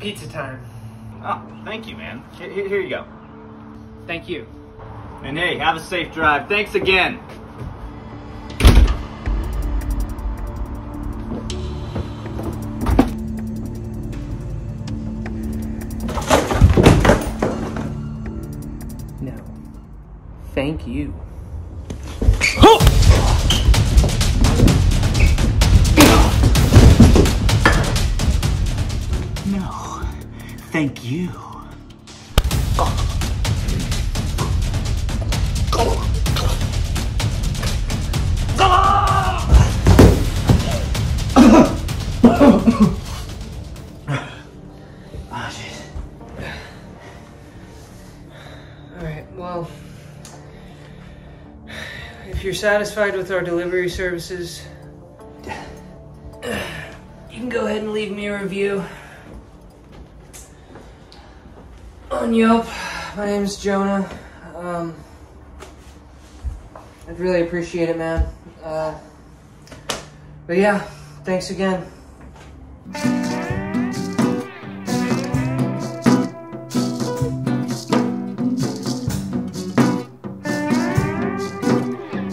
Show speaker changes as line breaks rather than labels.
Pizza time.
Oh, thank you, man. Here, here- here you go.
Thank you.
And hey, have a safe drive. Thanks again.
No. Thank you.
No, thank you. Ah, jeez.
Alright, well. If you're satisfied with our delivery services, you can go ahead and leave me a review on Yelp. My name's Jonah. Um, I'd really appreciate it, man. Uh, but yeah, thanks again.